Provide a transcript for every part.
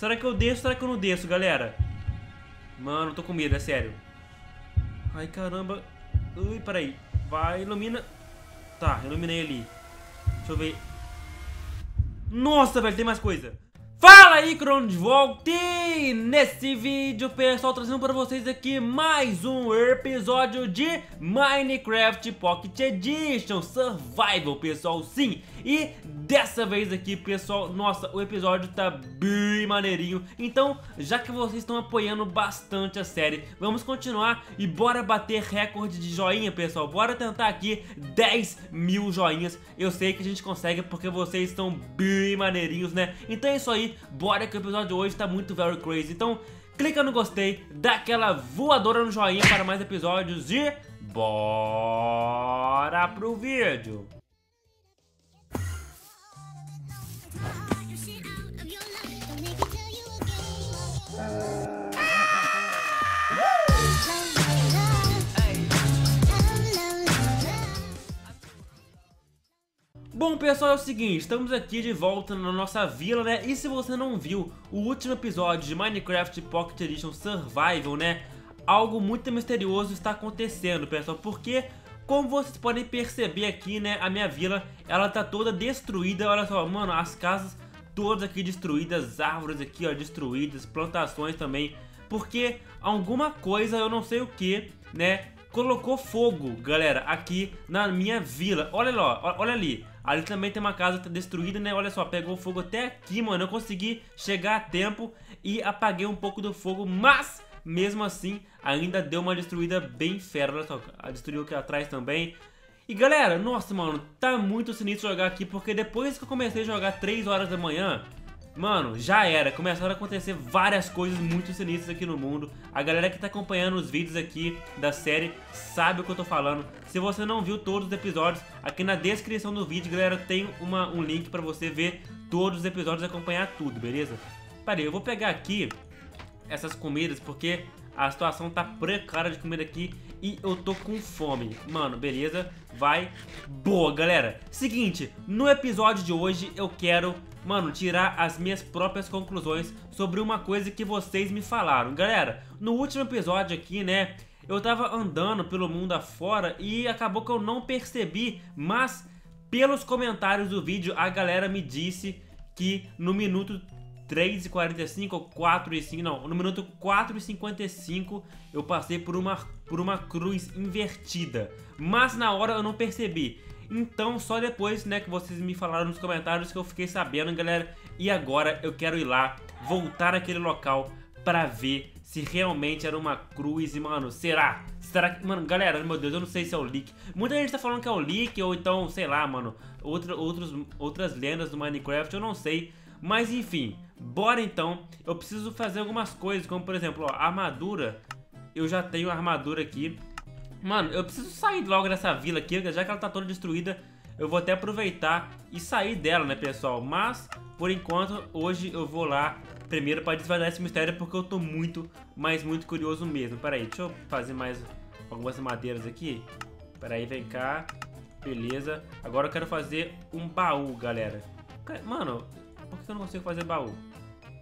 Será que eu desço será que eu não desço, galera? Mano, tô com medo, é sério. Ai, caramba. Ui, peraí. Vai, ilumina. Tá, iluminei ali. Deixa eu ver. Nossa, velho, tem mais coisa. Fala aí, Crono de volta e nesse vídeo, pessoal, trazendo para vocês aqui mais um episódio de Minecraft Pocket Edition Survival, pessoal, sim, e dessa vez aqui, pessoal, nossa, o episódio tá bem maneirinho, então, já que vocês estão apoiando bastante a série, vamos continuar e bora bater recorde de joinha, pessoal, bora tentar aqui 10 mil joinhas, eu sei que a gente consegue porque vocês estão bem maneirinhos, né, então é isso aí, bora que o episódio de hoje tá muito very crazy. Então, clica no gostei, dá aquela voadora no joinha para mais episódios e bora pro vídeo. Bom pessoal, é o seguinte, estamos aqui de volta na nossa vila, né? E se você não viu o último episódio de Minecraft Pocket Edition Survival, né? Algo muito misterioso está acontecendo, pessoal, porque como vocês podem perceber aqui, né? A minha vila, ela tá toda destruída, olha só, mano, as casas todas aqui destruídas, árvores aqui, ó, destruídas, plantações também, porque alguma coisa, eu não sei o que, né? Colocou fogo, galera, aqui na minha vila. Olha lá, olha ali. Ali também tem uma casa tá destruída, né? Olha só, pegou fogo até aqui, mano. Eu consegui chegar a tempo e apaguei um pouco do fogo, mas mesmo assim ainda deu uma destruída bem fera. Olha só, destruiu aqui atrás também. E galera, nossa, mano, tá muito sinistro jogar aqui, porque depois que eu comecei a jogar 3 horas da manhã, Mano, já era, começaram a acontecer várias coisas muito sinistras aqui no mundo. A galera que tá acompanhando os vídeos aqui da série sabe o que eu tô falando. Se você não viu todos os episódios, aqui na descrição do vídeo, galera, tem uma, um link pra você ver todos os episódios e acompanhar tudo, beleza? Peraí, eu vou pegar aqui essas comidas porque a situação tá precária de comida aqui e eu tô com fome. Mano, beleza? Vai. Boa, galera. Seguinte, no episódio de hoje eu quero mano, tirar as minhas próprias conclusões sobre uma coisa que vocês me falaram. Galera, no último episódio aqui, né, eu tava andando pelo mundo afora e acabou que eu não percebi, mas pelos comentários do vídeo a galera me disse que no minuto 3 e 45 ou 4 e 5, não, no minuto 4 e 55 eu passei por uma, por uma cruz invertida, mas na hora eu não percebi. Então, só depois, né, que vocês me falaram nos comentários que eu fiquei sabendo, galera. E agora eu quero ir lá, voltar naquele local pra ver se realmente era uma cruz e, mano, será? Será que... Mano, galera, meu Deus, eu não sei se é o leak. Muita gente tá falando que é o leak ou então, sei lá, mano, outra, outros, outras lendas do Minecraft, eu não sei. Mas, enfim, bora então. Eu preciso fazer algumas coisas, como, por exemplo, ó, armadura. Eu já tenho armadura aqui. Mano, eu preciso sair logo dessa vila aqui, já que ela tá toda destruída. Eu vou até aproveitar e sair dela, né, pessoal? Mas, por enquanto, hoje eu vou lá primeiro para desvendar esse mistério, porque eu tô muito, mas muito curioso mesmo. Pera aí, deixa eu fazer mais algumas madeiras aqui. Pera aí, vem cá. Beleza. Agora eu quero fazer um baú, galera. Mano, por que eu não consigo fazer baú?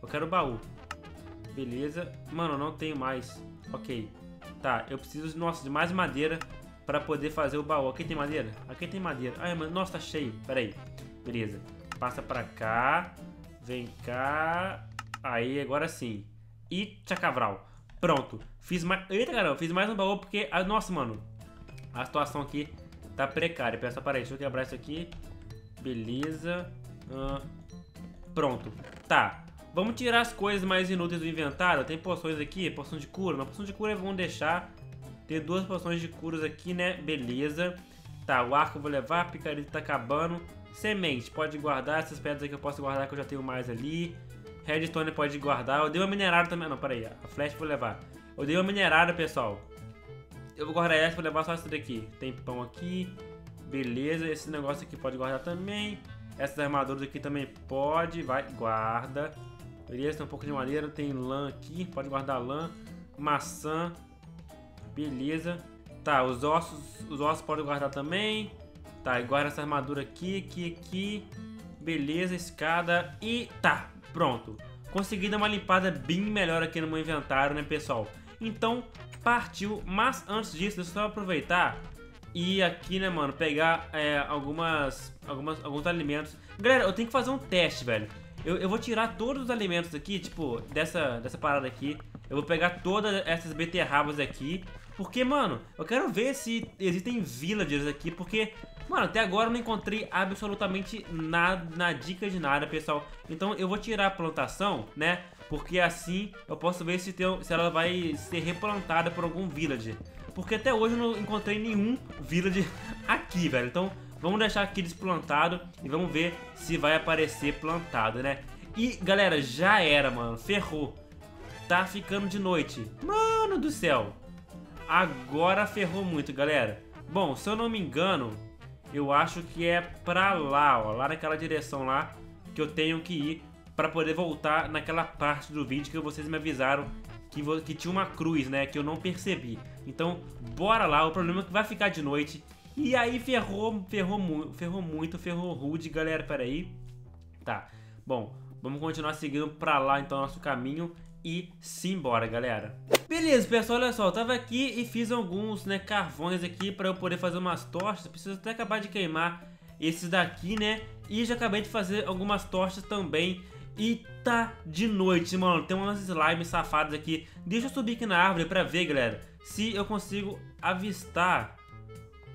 Eu quero baú. Beleza. Mano, não tenho mais. Ok. Tá, eu preciso, nossa, de mais madeira pra poder fazer o baú. Aqui tem madeira? Aqui tem madeira. Ai, mas, nossa, tá cheio. Pera aí. Beleza. Passa pra cá. Vem cá. Aí, agora sim. E tchacavral. Pronto. Fiz mais... Eita, caramba. Fiz mais um baú porque... Ah, nossa, mano. A situação aqui tá precária. Peça, para aí. Deixa eu quebrar isso aqui. Beleza. Pronto. Tá. Vamos tirar as coisas mais inúteis do inventário. Tem poções aqui, poção de cura. Uma poção de cura vamos deixar. Tem duas poções de curas aqui, né? Beleza. Tá, o arco eu vou levar, picareta tá acabando. Semente, pode guardar. Essas pedras aqui eu posso guardar que eu já tenho mais ali. Redstone pode guardar. Eu dei uma minerada também. Não, pera aí. A flecha eu vou levar. Eu dei uma minerada, pessoal. Eu vou guardar essa, vou levar só essa daqui. Tem pão aqui. Beleza. Esse negócio aqui pode guardar também. Essas armaduras aqui também pode. Vai, guarda. Beleza, tem um pouco de madeira, tem lã aqui, pode guardar lã, maçã, beleza. Tá, os ossos, os ossos podem guardar também. Tá, e guarda essa armadura aqui, aqui, aqui. Beleza, escada e tá, pronto. consegui dar uma limpada bem melhor aqui no meu inventário, né, pessoal? Então, partiu. Mas antes disso, deixa eu só aproveitar e aqui, né, mano, pegar é, algumas, algumas, alguns alimentos. Galera, eu tenho que fazer um teste, velho. Eu, eu vou tirar todos os alimentos aqui, tipo, dessa, dessa parada aqui. Eu vou pegar todas essas beterrabas aqui. Porque, mano, eu quero ver se existem villagers aqui. Porque, mano, até agora eu não encontrei absolutamente nada, na dica de nada, pessoal. Então eu vou tirar a plantação, né? Porque assim eu posso ver se, tem, se ela vai ser replantada por algum villager. Porque até hoje eu não encontrei nenhum village aqui, velho. Então vamos deixar aqui desplantado e vamos ver se vai aparecer plantado, né? E galera, já era, mano. Ferrou. Tá ficando de noite. Mano do céu. Agora ferrou muito, galera. Bom, se eu não me engano, eu acho que é pra lá, ó. Lá naquela direção lá que eu tenho que ir para poder voltar naquela parte do vídeo que vocês me avisaram que, que tinha uma cruz, né? Que eu não percebi. Então, bora lá. O problema é que vai ficar de noite. E aí ferrou, ferrou, mu ferrou muito, ferrou rude, galera. Pera aí. Tá. Bom, vamos continuar seguindo pra lá, então, nosso caminho. E simbora, galera. Beleza, pessoal, olha só. Eu tava aqui e fiz alguns, né, carvões aqui pra eu poder fazer umas tochas. Preciso até acabar de queimar esses daqui, né? E já acabei de fazer algumas tochas também e tá de noite, mano. Tem umas slimes safadas aqui. Deixa eu subir aqui na árvore pra ver, galera. Se eu consigo avistar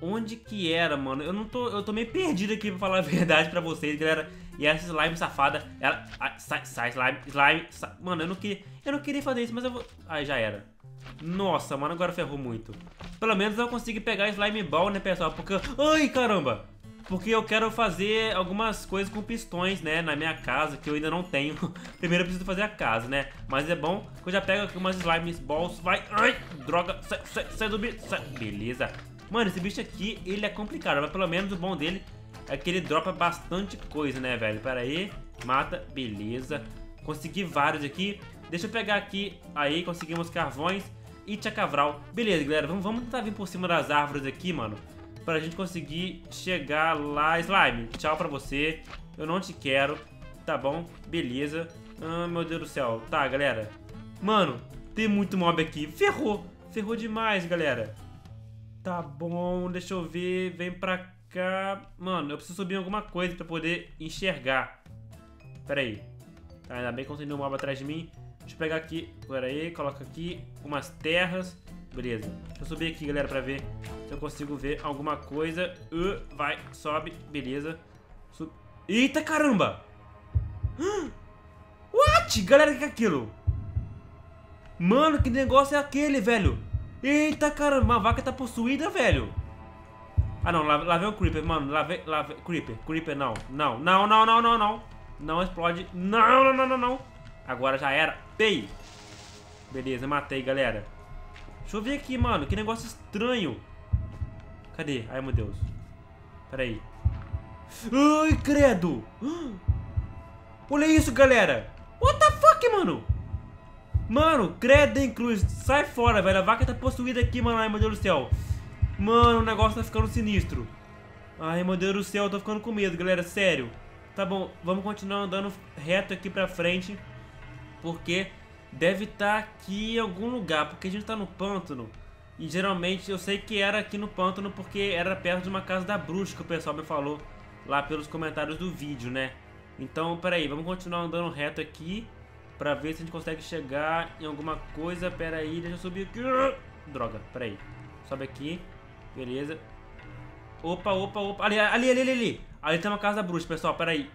onde que era, mano. Eu não tô... Eu tô meio perdido aqui pra falar a verdade pra vocês, galera. E essa slime safada, ela... Sai, sai, slime, slime... Sai. Mano, eu não queria... Eu não queria fazer isso, mas eu vou... Aí, já era. Nossa, mano, agora ferrou muito. Pelo menos eu consegui pegar slime ball, né, pessoal? Porque... Ai, caramba! porque eu quero fazer algumas coisas com pistões, né, na minha casa, que eu ainda não tenho. Primeiro eu preciso fazer a casa, né, mas é bom que eu já pego aqui umas slime balls, vai, ai, droga, sai, sai, sai do sai. beleza. Mano, esse bicho aqui, ele é complicado, mas pelo menos o bom dele é que ele dropa bastante coisa, né, velho, pera aí, mata, beleza. Consegui vários aqui, deixa eu pegar aqui, aí, conseguimos carvões e tchacavral. Beleza, galera, vamos, vamos tentar vir por cima das árvores aqui, mano pra gente conseguir chegar lá. Slime, tchau pra você. Eu não te quero. Tá bom, beleza. Ah, meu Deus do céu. Tá, galera. Mano, tem muito mob aqui. Ferrou. Ferrou demais, galera. Tá bom, deixa eu ver. Vem pra cá. Mano, eu preciso subir alguma coisa pra poder enxergar. Pera aí. Tá, ainda bem que não tem nenhum mob atrás de mim. Deixa eu pegar aqui. Pera aí, coloca aqui umas terras. Beleza. Deixa eu subir aqui, galera, pra ver se eu consigo ver alguma coisa. Uh, vai, sobe. Beleza. Sub... Eita, caramba! What? Galera, o que é aquilo? Mano, que negócio é aquele, velho? Eita, caramba, a vaca tá possuída, velho. Ah, não, lá, lá vem o Creeper, mano. Lá vem, lá vem... Creeper, Creeper, não. Não, não, não, não, não, não. Não explode. Não, não, não, não, não. Agora já era. Pei. Beleza, matei, galera. Deixa eu ver aqui, mano. Que negócio estranho. Cadê? Ai, meu Deus. Pera aí. Ai, credo. Olha isso, galera. What the fuck, mano? Mano, credo, hein, Cruz. Sai fora, velho. A vaca tá possuída aqui, mano. Ai, meu Deus do céu. Mano, o negócio tá ficando sinistro. Ai, meu Deus do céu. Eu tô ficando com medo, galera. Sério. Tá bom, vamos continuar andando reto aqui pra frente. Porque deve estar tá aqui em algum lugar, porque a gente tá no pântano. E geralmente eu sei que era aqui no pântano porque era perto de uma casa da bruxa que o pessoal me falou lá pelos comentários do vídeo, né? Então, peraí, vamos continuar andando reto aqui pra ver se a gente consegue chegar em alguma coisa. Peraí, deixa eu subir aqui. Droga, peraí. Sobe aqui, beleza. Opa, opa, opa. Ali, ali, ali, ali, ali. Tem uma casa da bruxa, pessoal, peraí.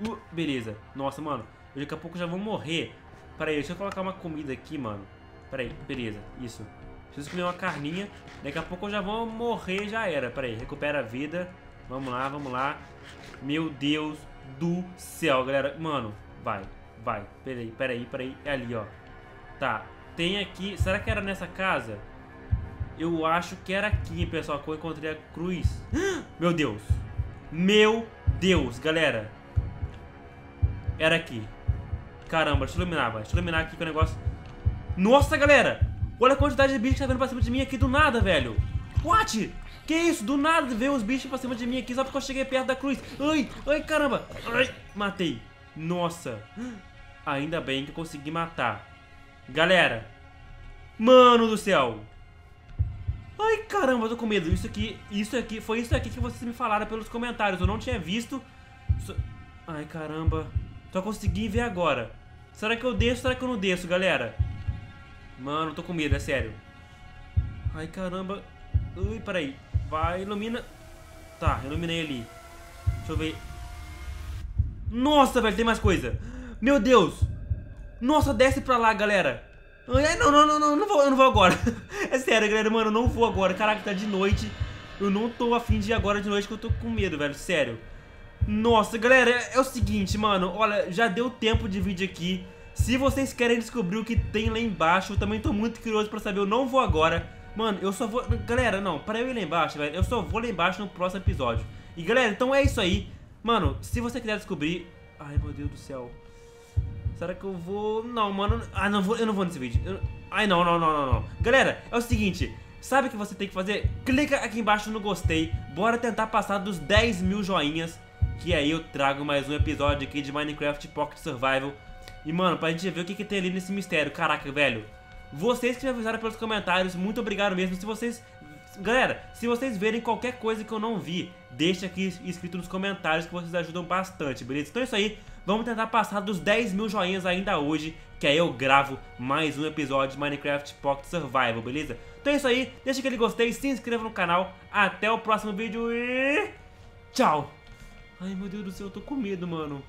Uh, beleza. Nossa, mano, daqui a pouco já vou morrer. Pera aí, deixa eu colocar uma comida aqui, mano. Pera aí, beleza, isso. Preciso comer uma carninha. Daqui a pouco eu já vou morrer, já era. Pera aí, recupera a vida. Vamos lá, vamos lá. Meu Deus do céu, galera. Mano, vai, vai. Pera aí, pera aí, pera aí. É ali, ó. Tá, tem aqui... Será que era nessa casa? Eu acho que era aqui, pessoal, que eu encontrei a cruz. Meu Deus. Meu Deus, galera. Era aqui. Caramba, deixa eu iluminar, vai. Deixa eu iluminar aqui com o negócio. Nossa, galera! Olha a quantidade de bichos que tá vindo pra cima de mim aqui do nada, velho. What? Que isso? Do nada veio os bichos pra cima de mim aqui só porque eu cheguei perto da cruz. Ai, ai, caramba. Ai, matei. Nossa. Ainda bem que eu consegui matar. Galera. Mano do céu. Ai, caramba, eu tô com medo. Isso aqui, isso aqui, foi isso aqui que vocês me falaram pelos comentários. Eu não tinha visto. Ai, caramba. Só consegui ver agora. Será que eu desço será que eu não desço, galera? Mano, eu tô com medo, é sério. Ai, caramba. Ui, peraí. Vai, ilumina. Tá, iluminei ali. Deixa eu ver. Nossa, velho, tem mais coisa. Meu Deus. Nossa, desce pra lá, galera. Não, não, não, não, não vou, eu não vou agora. é sério, galera, mano, eu não vou agora. Caraca, tá de noite. Eu não tô afim de ir agora de noite que eu tô com medo, velho, sério. Nossa, galera, é, é o seguinte, mano. Olha, já deu tempo de vídeo aqui. Se vocês querem descobrir o que tem lá embaixo, eu também tô muito curioso pra saber. Eu não vou agora. Mano, eu só vou... Galera, não, para eu ir lá embaixo, velho, eu só vou lá embaixo no próximo episódio. E galera, então é isso aí. Mano, se você quiser descobrir... Ai, meu Deus do céu. Será que eu vou... Não, mano... Ah, não vou... eu não vou nesse vídeo. Eu... Ai, não, não, não, não, não. Galera, é o seguinte... Sabe o que você tem que fazer? Clica aqui embaixo no gostei. Bora tentar passar dos 10 mil joinhas. Que aí eu trago mais um episódio aqui de Minecraft Pocket Survival. E, mano, pra gente ver o que, que tem ali nesse mistério. Caraca, velho. Vocês que me avisaram pelos comentários, muito obrigado mesmo. Se vocês... Galera, se vocês verem qualquer coisa que eu não vi, deixa aqui escrito nos comentários que vocês ajudam bastante, beleza? Então é isso aí. Vamos tentar passar dos 10 mil joinhas ainda hoje, que aí eu gravo mais um episódio de Minecraft Pocket Survival, beleza? Então é isso aí. Deixa aquele gostei, se inscreva no canal. Até o próximo vídeo e... Tchau! Ai, meu Deus do céu, eu tô com medo, mano.